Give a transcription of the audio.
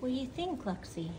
What do you think, Lexi?